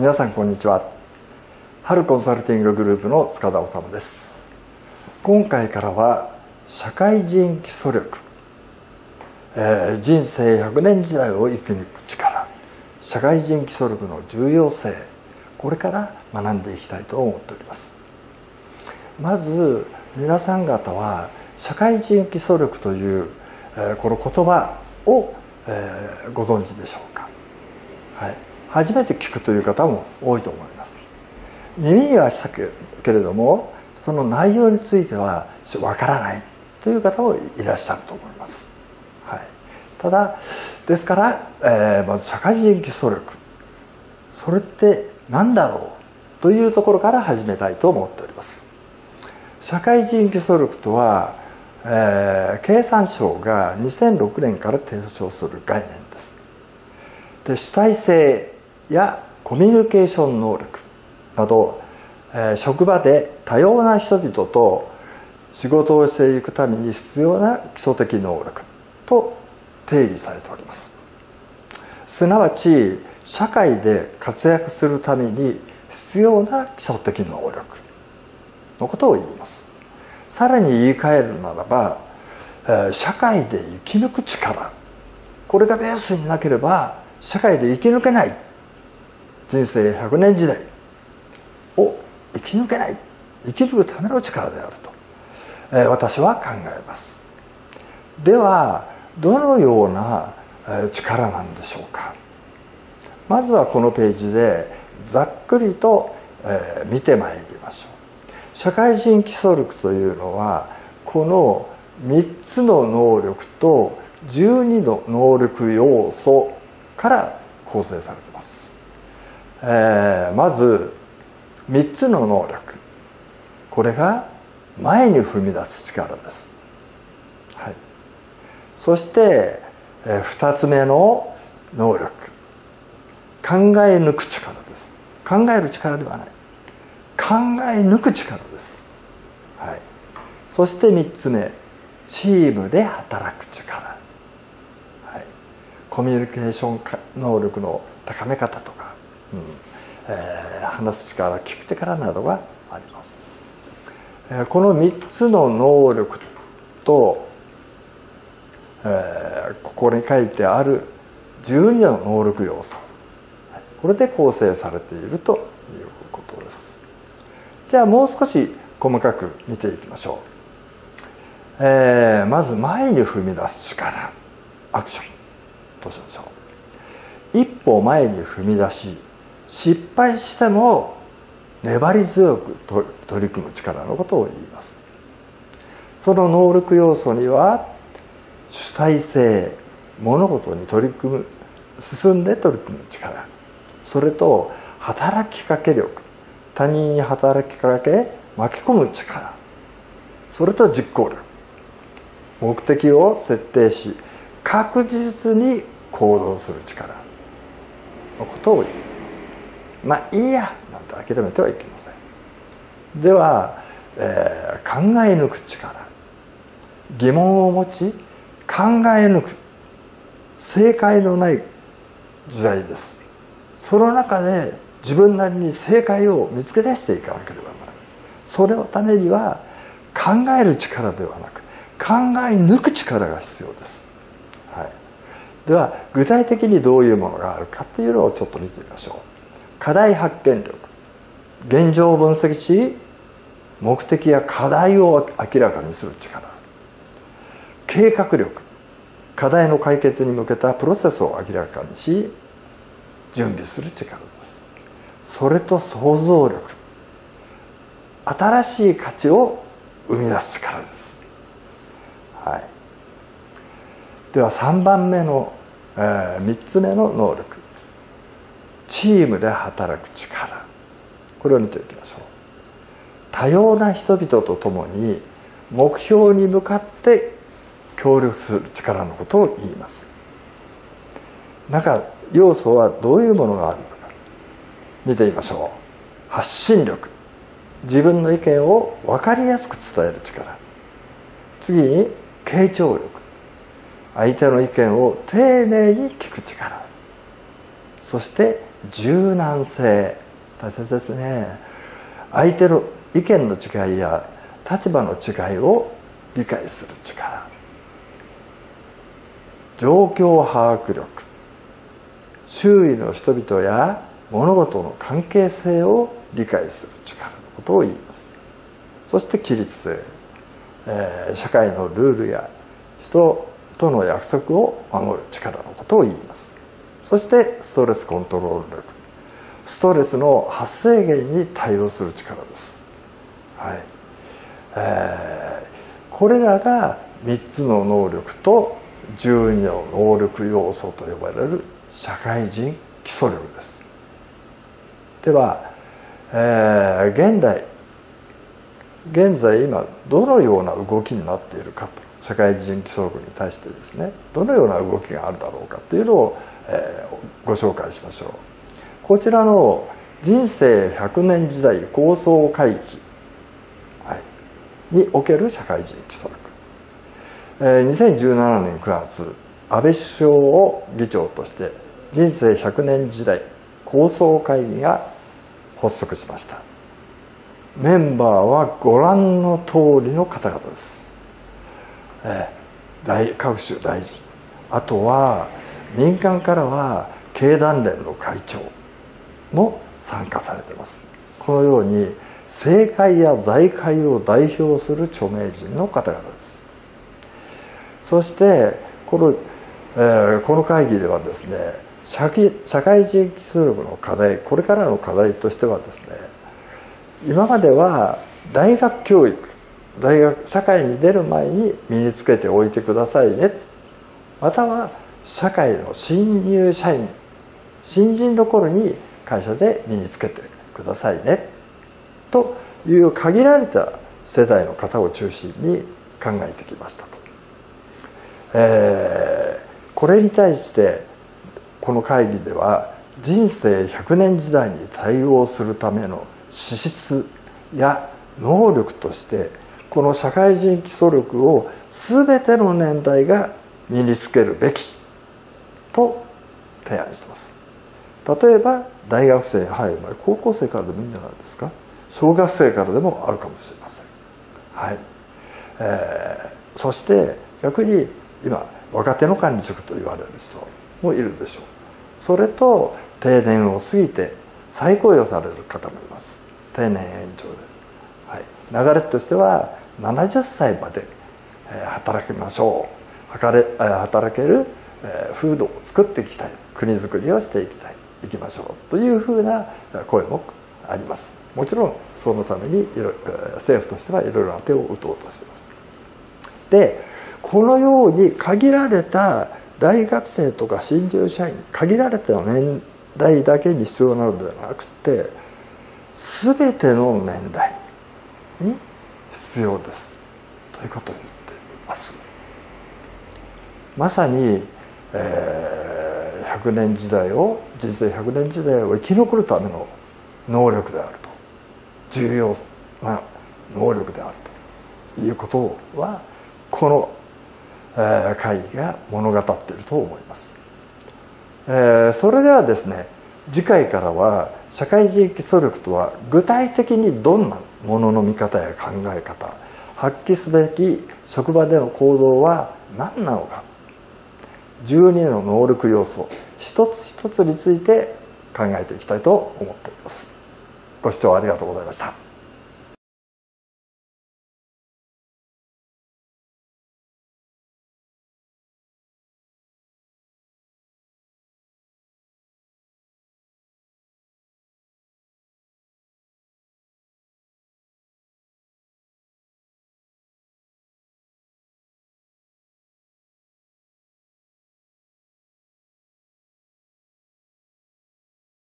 皆さんこんにちは。春コンサルティンググループの塚田治です。今回からは社会人基礎力、えー、人生100年時代を生き抜く力社会人基礎力の重要性これから学んでいきたいと思っております。まず皆さん方は社会人基礎力という、えー、この言葉を、えー、ご存知でしょうか、はい、初めて聞くという方も多いと思います。耳にはしたけれどもその内容についてはわからないという方もいらっしゃると思います、はい、ただですから、えー、まず社会人基礎力。それって何だろうというところから始めたいと思っております。社会人基礎力とは、えー、経産省が2006年から提唱する概念です。で主体性やコミュニケーション能力など、えー、職場で多様な人々と仕事をしていくために必要な基礎的能力と定義されております。すなわち社会で活躍するために必要な基礎的能力のことを言います。さらに言い換えるならば社会で生き抜く力。これがベースになければ社会で生き抜けない。人生100年時代を生き抜けない生き抜くための力であると、え私は考えます。ではどのような力なんでしょうか。まずはこのページでざっくりと見てまいりましょう。社会人基礎力というのはこの3つの能力と12の能力要素から構成されています、えー、まず3つの能力。これが前に踏み出す力です、はい、そして、えー、2つ目の能力。考え抜く力です。考える力ではない。考え抜く力です、はい、そして3つ目。チームで働く力、はい、コミュニケーション能力の高め方とか、えー、話す力聞く力などがあります、えー、この3つの能力と、えー、ここに書いてある12の能力要素。これで構成されているということです。じゃあもう少し細かく見ていきましょう、えー、まず前に踏み出す力。アクション。としましょう。一歩前に踏み出し失敗しても粘り強く取り組む力のことを言います。その能力要素には主体性物事に取り組む進んで取り組む力。それと働きかけ力。他人に働きかけ巻き込む力。それと実行力。目的を設定し確実に行動する力のことを言いまあいいやなんて諦めてはいけません。では、えー、考え抜く力疑問を持ち考え抜く正解のない時代です。その中で自分なりに正解を見つけ出していかなければならない。それのためには考える力ではなく考え抜く力が必要です、はい、では具体的にどういうものがあるかっていうのをちょっと見てみましょう。課題発見力。現状を分析し目的や課題を明らかにする力。計画力。課題の解決に向けたプロセスを明らかにし準備する力です。それと想像力。新しい価値を生み出す力です、はい、では3番目の、えー、3つ目の能力。チームで働く力。これを見ていきましょう。多様な人々と共に目標に向かって協力する力のことを言います。中要素はどういうものがあるのか。見てみましょう。発信力。自分の意見を分かりやすく伝える力。次に傾聴力。相手の意見を丁寧に聞く力。そして柔軟性大切ですね。相手の意見の違いや立場の違いを理解する力。状況把握力。周囲の人々や物事の関係性を理解する力のことを言います。そして規律性、えー、社会のルールや人との約束を守る力のことを言います。そしてストレスコントロール。力ストレスの発生源に対応する力です。はい。えー、これらが3つの能力と12の能力要素と呼ばれる社会人基礎力です。では、えー、現代現在今どのような動きになっているかと。社会人基礎力に対してですね。どのような動きがあるだろうかというのを、えー、ご紹介しましょう。こちらの人生100年時代構想会議、における社会人基礎力、えー、2017年9月安倍首相を議長として人生100年時代構想会議が発足しました。メンバーはご覧の通りの方々です、え大各種大臣。あとは民間からは経団連の会長も参加されてます。このように政界や財界を代表する著名人の方々です。そしてこの,、えー、この会議ではですね社会人基礎力の課題これからの課題としてはですね今までは大学教育大学社会に出る前に身につけておいてくださいね。または社会の新入社員新人の頃に会社で身につけてくださいね。という限られた世代の方を中心に考えてきましたと、えー、これに対してこの会議では人生100年時代に対応するための資質や能力としてこの社会人基礎力を全ての年代が身につけるべきと提案してます。例えば大学生に入る前高校生からでもいいんじゃないですか。小学生からでもあるかもしれません。はい、えー、そして逆に今若手の管理職と言われる人もいるでしょう。それと定年を過ぎて再雇用される方もいます。定年延長で、はい、流れとしては70歳まで働きましょう。働ける風土を作っていきたい国づくりをしていきたいいきましょうというふうな声もあります。もちろんそのために政府としてはいろいろな手を打とうとしています。でこのように限られた大学生とか新入社員限られた年代だけに必要なのではなくて全ての年代に必要ですということを言っています。まさに、えー、100年時代を人生100年時代を生き残るための能力であると。重要な能力であるということはこの、えー、会議が物語っていると思います、えー、それではですね次回からは社会人基礎力とは具体的にどんなものの見方や考え方発揮すべき職場での行動は何なのか12の能力要素一つ一つについて考えていきたいと思っています。ご視聴ありがとうございました。